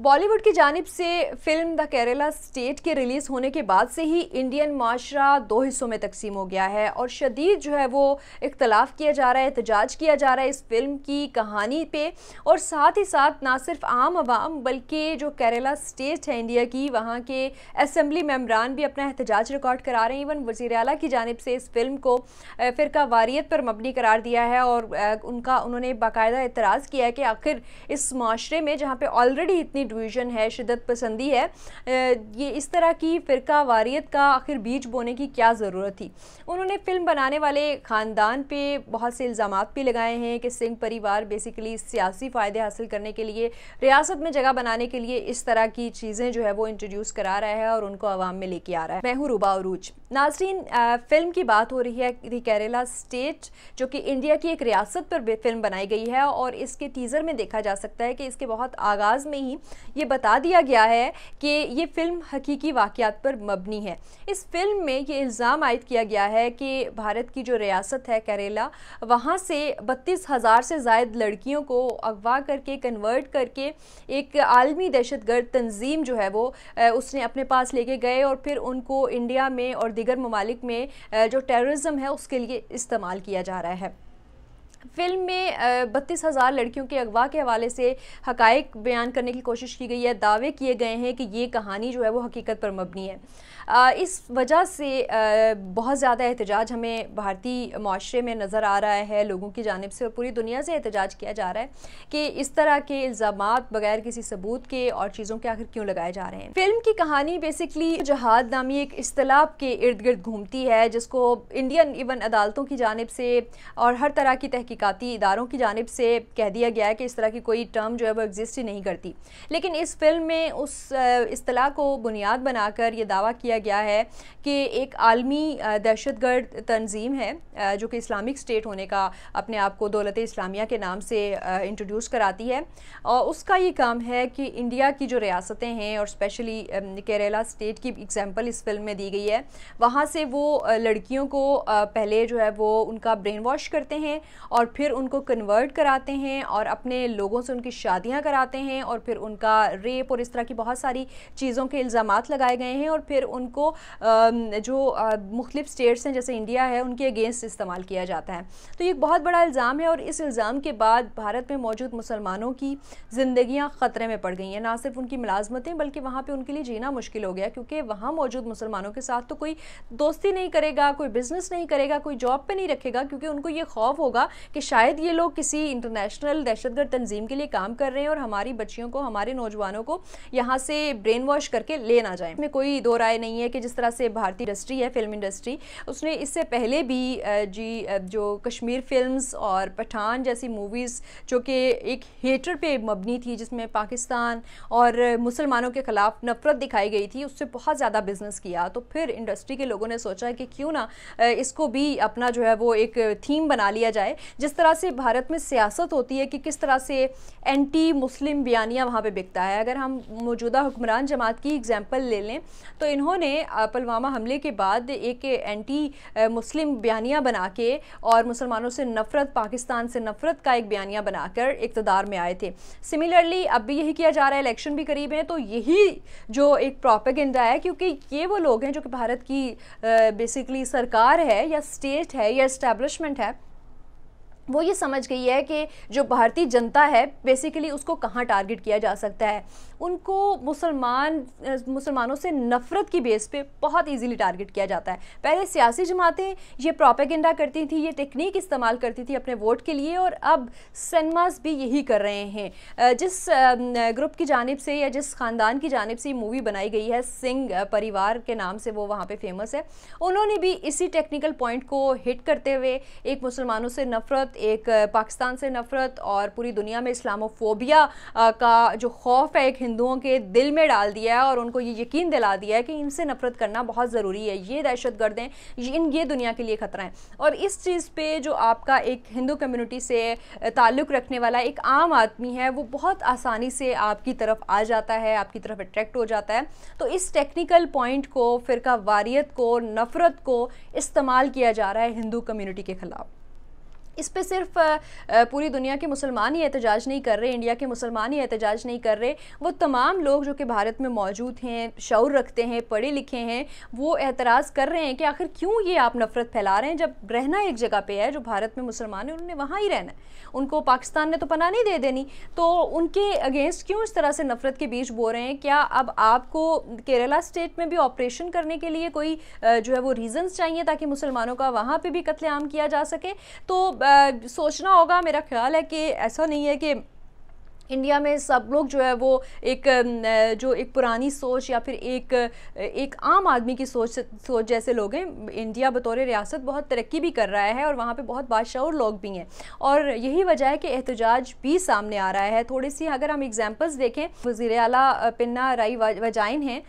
बॉलीवुड की जानब से फ़िल्म द केरला स्टेट के रिलीज़ होने के बाद से ही इंडियन माशरा दो हिस्सों में तकसीम हो गया है और शदीद जो है वो इख्तलाफ किया जा रहा है, एहतजाज किया जा रहा है इस फ़िल्म की कहानी पे। और साथ ही साथ ना सिर्फ़ आम आवाम, बल्कि जो केरला स्टेट है इंडिया की, वहाँ के असम्बली मेम्बरान भी अपना एहतजाज रिकॉर्ड करा रहे हैं। इवन वज़ी अला की जानब से इस फ़िल्म को फ़िरका वारियत पर मबनी करार दिया है और उनका, उन्होंने बाकायदा एतराज़ किया है कि आखिर इस माशरे में, जहाँ पर ऑलरेडी इतनी डिवीज़न है शिदत पसंदी है। ये इस तरह की फ़िरका वारियत का आखिर बीज बोने की क्या ज़रूरत थी? उन्होंने फ़िल्म बनाने वाले ख़ानदान पे बहुत से इल्ज़ाम भी लगाए हैं कि सिंह परिवार बेसिकली सियासी फ़ायदे हासिल करने के लिए, रियासत में जगह बनाने के लिए इस तरह की चीज़ें जो है वो इंट्रोड्यूस करा रहा है और उनको आवाम में लेके आ रहा है। मैं हूँ रुबा अरूज नाजरीन फ़िल्म की बात हो रही है केरला स्टेट, जो कि इंडिया की एक रियासत पर फ़िल्म बनाई गई है और इसके टीज़र में देखा जा सकता है कि इसके बहुत आगाज़ में ही ये बता दिया गया है कि ये फ़िल्म हकीकी वाक़ात पर मबनी है। इस फ़िल्म में ये इल्ज़ाम आयद किया गया है कि भारत की जो रियासत है केरला, वहाँ से बत्तीस हज़ार से जायद लड़कियों को अगवा करके कन्वर्ट करके एक आलमी दहशत गर्द तंजीम जो है वो उसने अपने पास लेके गए और फिर उनको इंडिया में और दिगर ममालिक में जो टेररिज्म है उसके लिए इस्तेमाल किया जा रहा है। फ़िल्म में बत्तीस हज़ार लड़कियों के अगवा के हवाले से हकाइक बयान करने की कोशिश की गई है। दावे किए गए हैं कि ये कहानी जो है वो हकीकत पर मबनी है। इस वजह से बहुत ज़्यादा एहतजाज हमें भारतीय माशरे में नज़र आ रहा है। लोगों की जानब से और पूरी दुनिया से एहतजाज किया जा रहा है कि इस तरह के इल्ज़ाम बगैर किसी सबूत के और चीज़ों के आखिर क्यों लगाए जा रहे हैं? फ़िल्म की कहानी बेसिकली जहाद नामी एक असलाब के इर्द गिर्द घूमती है, जिसको इंडियन इवन अदालतों की जानब से और हर तरह की तहकीकती इदारों की जानब से कह दिया गया है कि इस तरह की कोई टर्म जो है वो एग्जिस्ट ही नहीं करती। लेकिन इस फ़िल्म में उस असलाह को बुनियाद बनाकर यह दावा किया गया है कि एक आलमी दहशत गर्द तंजीम है जो कि इस्लामिक स्टेट होने का अपने आप को दौलत इस्लामिया के नाम से इंट्रोड्यूस कराती है। और उसका ये काम है कि इंडिया की जो रियासतें हैं और स्पेशली केरला स्टेट की एग्ज़ाम्पल इस फ़िल्म में दी गई है, वहाँ से वो लड़कियों को पहले जो है वो उनका ब्रेन वॉश करते हैं और फिर उनको कन्वर्ट कराते हैं और अपने लोगों से उनकी शादियाँ कराते हैं और फिर उनका रेप और इस तरह की बहुत सारी चीज़ों के इल्ज़ाम लगाए गए हैं और फिर उनको जो मुख्तलिफ़ स्टेट्स हैं, जैसे इंडिया है, उनके अगेंस्ट इस्तेमाल किया जाता है। तो ये एक बहुत बड़ा इल्ज़ाम है और इस इल्ज़ाम के बाद भारत में मौजूद मुसलमानों की ज़िंदियाँ ख़तरे में पड़ गई हैं। ना सिर्फ़ उनकी मुलाजमतें, बल्कि वहाँ पर उनके लिए जीना मुश्किल हो गया, क्योंकि वहाँ मौजूद मुसलमानों के साथ तो कोई दोस्ती नहीं करेगा, कोई बिज़नेस नहीं करेगा, कोई जॉब पर नहीं रखेगा, क्योंकि उनको ये खौफ होगा कि शायद ये लोग किसी इंटरनेशनल दहशतगर्द तंजीम के लिए काम कर रहे हैं और हमारी बच्चियों को, हमारे नौजवानों को यहाँ से ब्रेन वॉश करके ले ना जाए। में कोई दो राय नहीं है कि जिस तरह से भारतीय इंडस्ट्री है फ़िल्म इंडस्ट्री उसने इससे पहले भी जी जो कश्मीर फिल्म्स और पठान जैसी मूवीज़ जो कि एक हेटर पे मबनी थी, जिसमें पाकिस्तान और मुसलमानों के ख़िलाफ़ नफ़रत दिखाई गई थी, उससे बहुत ज़्यादा बिज़नेस किया। तो फिर इंडस्ट्री के लोगों ने सोचा कि क्यों ना इसको भी अपना जो है वो एक थीम बना लिया जाए जिस तरह से भारत में सियासत होती है कि किस तरह से एंटी मुस्लिम बयानियाँ वहाँ पर बिकता है। अगर हम मौजूदा हुक्मरान जमात की एग्ज़ाम्पल ले लें तो इन्होंने पुलवामा हमले के बाद एक एंटी मुस्लिम बयानिया बना के और मुसलमानों से नफ़रत, पाकिस्तान से नफ़रत का एक बयानिया बनाकर इकतदार में आए थे। सिमिलरली अब भी यही किया जा रहा है इलेक्शन भी करीब है तो यही जो एक प्रोपेगेंडा है, क्योंकि ये वो लोग हैं जो कि भारत की बेसिकली सरकार है या स्टेट है या इस्टेब्लिशमेंट है वो ये समझ गई है कि जो भारतीय जनता है बेसिकली उसको कहाँ टारगेट किया जा सकता है? उनको मुसलमान, मुसलमानों से नफ़रत की बेस पे बहुत इजीली टारगेट किया जाता है। पहले सियासी जमातें ये प्रोपेगेंडा करती थी, ये टेक्निक इस्तेमाल करती थी अपने वोट के लिए और अब सनमास भी यही कर रहे हैं। जिस ग्रुप की जानब से या जिस ख़ानदान की जानब से मूवी बनाई गई है, सिंह परिवार के नाम से वो वहाँ पर फ़ेमस है। उन्होंने भी इसी टेक्निकल पॉइंट को हिट करते हुए एक मुसलमानों से नफ़रत एक पाकिस्तान से नफ़रत और पूरी दुनिया में इस्लामोफोबिया का जो खौफ है एक हिंदुओं के दिल में डाल दिया है और उनको ये यकीन दिला दिया है कि इनसे नफ़रत करना बहुत ज़रूरी है। ये दहशत गर्द हैं इन, ये दुनिया के लिए ख़तरा है। और इस चीज़ पे जो आपका एक हिंदू कम्युनिटी से ताल्लुक़ रखने वाला एक आम आदमी है, वो बहुत आसानी से आपकी तरफ़ आ जाता है, आपकी तरफ़ अट्रैक्ट हो जाता है। तो इस टेक्निकल पॉइंट को फ़िरका वारियत को, नफ़रत को इस्तेमाल किया जा रहा है हिंदू कम्युनिटी के ख़िलाफ़। इस पर सिर्फ़ पूरी दुनिया के मुसलमान ही एहतजाज नहीं कर रहे, इंडिया के मुसलमान ही एहतजाज नहीं कर रहे। वो तमाम लोग जो कि भारत में मौजूद हैं, शौर रखते हैं, पढ़े लिखे हैं, वो एतराज़ कर रहे हैं कि आखिर क्यों ये आप नफ़रत फैला रहे हैं? जब रहना एक जगह पे है, जो भारत में मुसलमान है, उन्होंने वहाँ ही रहना है। उनको पाकिस्तान ने तो पना नहीं दे देनी। तो उनके अगेंस्ट क्यों इस तरह से नफ़रत के बीच बो रहे हैं? क्या अब आपको केरला स्टेट में भी ऑपरेशन करने के लिए कोई जो है वो रीज़न्स चाहिए ताकि मुसलमानों का वहाँ पर भी कत्लेआम किया जा सके? तो सोचना होगा मेरा ख्याल है कि ऐसा नहीं है कि इंडिया में सब लोग जो है वो एक जो एक पुरानी सोच या फिर एक एक आम आदमी की सोच सोच जैसे लोग हैं, इंडिया बतौर रियासत बहुत तरक्की भी कर रहा है और वहाँ पे बहुत बादशाह लोग भी हैं। और यही वजह है कि एहतजाज भी सामने आ रहा है। थोड़ी सी अगर हम एग्जांपल्स देखें वज़ी अला पिन्ना राई वजाइन हैं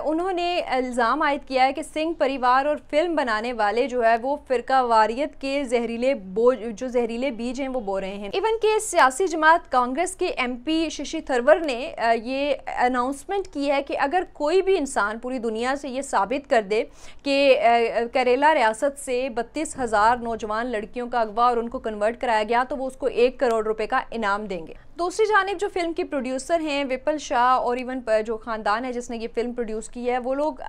उन्होंने इल्ज़ाम आयद किया है कि सिंह परिवार और फ़िल्म बनाने वाले जो है वो फ़िरका वारियत के जहरीले बोझ, जो जहरीले बीज हैं वो बो रहे हैं। इवन के सियासी जमात कांग्रेस के एमपी शशि थरवर ने ये अनाउंसमेंट की है कि अगर कोई भी इंसान पूरी दुनिया से ये साबित कर दे कि करेला रियासत से बत्तीस हज़ार नौजवान लड़कियों का अगवा और उनको कन्वर्ट कराया गया तो वो उसको एक करोड़ रुपए का इनाम देंगे। दूसरी जानब जो फ़िल्म के प्रोड्यूसर हैं, विपल शाह और इवन जो ख़ानदान है जिसने ये फ़िल्म प्रोड्यूस की है, वो लोग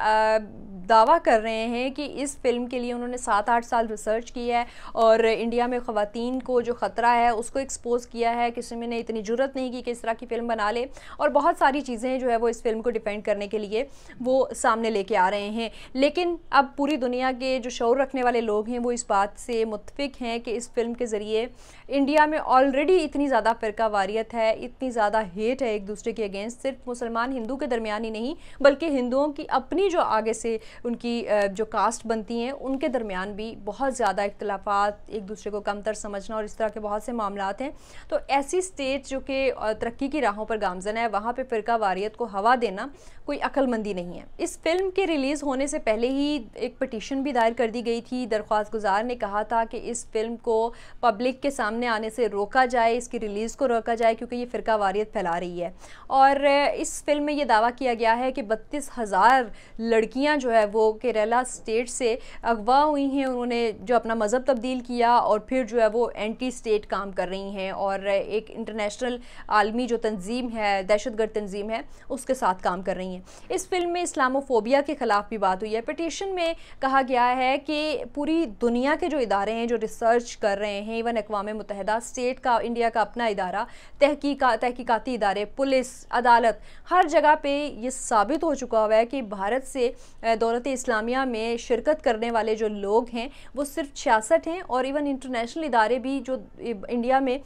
दावा कर रहे हैं कि इस फ़िल्म के लिए उन्होंने सात आठ साल रिसर्च की है और इंडिया में ख़वातीन को जो ख़तरा है उसको एक्सपोज़ किया है, किसी में ने इतनी ज़रूरत नहीं की कि इस तरह की फ़िल्म बना ले और बहुत सारी चीज़ें जो है वो इस फ़िल्म को डिफेंड करने के लिए वो सामने लेके आ रहे हैं। लेकिन अब पूरी दुनिया के जो शौर रखने वाले लोग हैं, वो इस बात से मुतफिक हैं कि इस फ़िल्म के ज़रिए इंडिया में ऑलरेडी इतनी ज़्यादा फ़िरका वारियत है, इतनी ज़्यादा हेट है एक दूसरे के अगेंस्ट सिर्फ़ मुसलमान हिंदू के दरमियान ही नहीं, बल्कि हिंदुओं की अपनी जो आगे से उनकी जो कास्ट बनती हैं, उनके दरमियान भी बहुत ज़्यादा इख्तलाफात, एक दूसरे को कमतर समझना और इस तरह के बहुत से मामला हैं। तो ऐसी स्टेट जो कि तरक्की की राहों पर गामजन है, वहाँ पर फ़िरका वारियत को हवा देना कोई अक्लमंदी नहीं है। इस फ़िल्म के रिलीज़ होने से पहले ही एक पटिशन भी दायर कर दी गई थी। दरख्वास्त गुजार ने कहा था कि इस फ़िल्म को पब्लिक के सामने आने से रोका जाए, इसकी रिलीज़ को रोका जाए। क्योंकि ये फ़िरका वारियत फैला रही है। और इस फ़िल्म में ये दावा किया गया है कि बत्तीस हज़ार लड़कियाँ जो है वो केरला स्टेट से अगवा हुई हैं। उन्होंने जो अपना मज़हब तब्दील किया और फिर जो है वो एंटी स्टेट काम कर रही हैं और एक इंटरनेशनल आलमी जो तंजीम है दहशत गर्द तंजीम है, उसके साथ काम कर रही हैं। इस फ़िल्म में इस्लामोफोबिया के ख़िलाफ़ भी बात हुई है। पटिशन में कहा गया है कि पूरी दुनिया के जो इदारे हैं, जो रिसर्च कर रहे हैं, इवन अकवा मुतहदा स्टेट का, इंडिया का अपना इदारा तहकीका, तहकीकती इदारे, पुलिस, अदालत, हर जगह पे ये साबित हो चुका हुआ है कि भारत से दौलत इस्लामिया में शिरकत करने वाले जो लोग हैं, वो सिर्फ़ छियासठ हैं और इवन इंटरनेशनल इदारे भी जो इंडिया में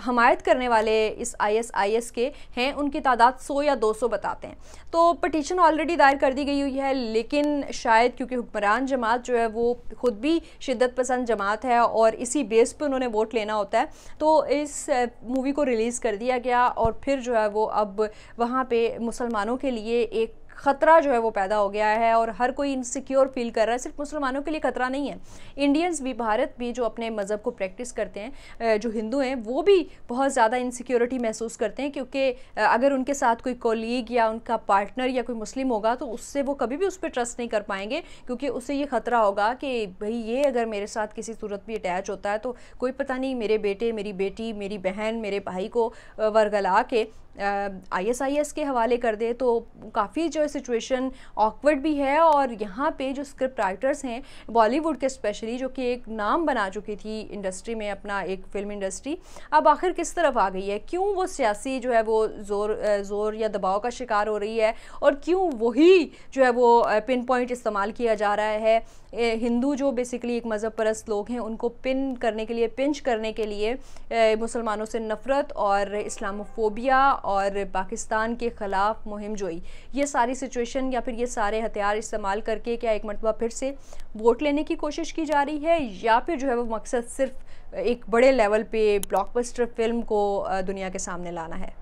हमायत करने वाले इस आई एस आई एस के हैं, उनकी तादाद सौ या दो सौ बताते हैं। तो पटिशन ऑलरेडी दायर कर दी गई हुई है, लेकिन शायद क्योंकि हुक्मरान जमात जो है, वो खुद भी शिद्दत पसंद जमात है और इसी बेस पर उन्होंने वोट लेना होता है। तो इस मूवी को रिलीज़ कर दिया गया और फिर जो है वो अब वहाँ पे मुसलमानों के लिए एक ख़तरा जो है वो पैदा हो गया है और हर कोई इनसिक्योर फील कर रहा है। सिर्फ़ मुसलमानों के लिए ख़तरा नहीं है। इंडियंस भी, भारत भी जो अपने मज़हब को प्रैक्टिस करते हैं जो हिंदू हैं, वो भी बहुत ज़्यादा इनसिक्योरिटी महसूस करते हैं क्योंकि अगर उनके साथ कोई कोलीग या उनका पार्टनर या कोई मुस्लिम होगा तो उससे वो कभी भी उस पर ट्रस्ट नहीं कर पाएँगे क्योंकि उससे ये ख़तरा होगा कि भाई ये अगर मेरे साथ किसी सूरत भी अटैच होता है तो कोई पता नहीं मेरे बेटे, मेरी बेटी, मेरी बहन, मेरे भाई को वर्गला के आईएसआईएस के हवाले कर दे तो काफ़ी जो सिचुएशन ऑकवर्ड भी है और यहाँ पे जो स्क्रिप्ट राइटर्स हैं बॉलीवुड के स्पेशली जो कि एक नाम बना चुकी थी इंडस्ट्री में अपना एक फ़िल्म इंडस्ट्री अब आखिर किस तरफ़ आ गई है? क्यों वो सियासी जो है वो ज़ोर ज़ोर या दबाव का शिकार हो रही है? और क्यों वही जो है वो पिन पॉइंट इस्तेमाल किया जा रहा है? हिंदू जो बेसिकली एक मज़हब परस्त लोग हैं, उनको पिन करने के लिए पिंच करने के लिए मुसलमानों से नफ़रत और इस्लामोफोबिया और पाकिस्तान के ख़िलाफ़ मुहिम जोई। ये सारी सिचुएशन या फिर ये सारे हथियार इस्तेमाल करके क्या एक मरतबा फिर से वोट लेने की कोशिश की जा रही है? या फिर जो है वो मकसद सिर्फ़ एक बड़े लेवल पे ब्लॉकबस्टर फ़िल्म को दुनिया के सामने लाना है?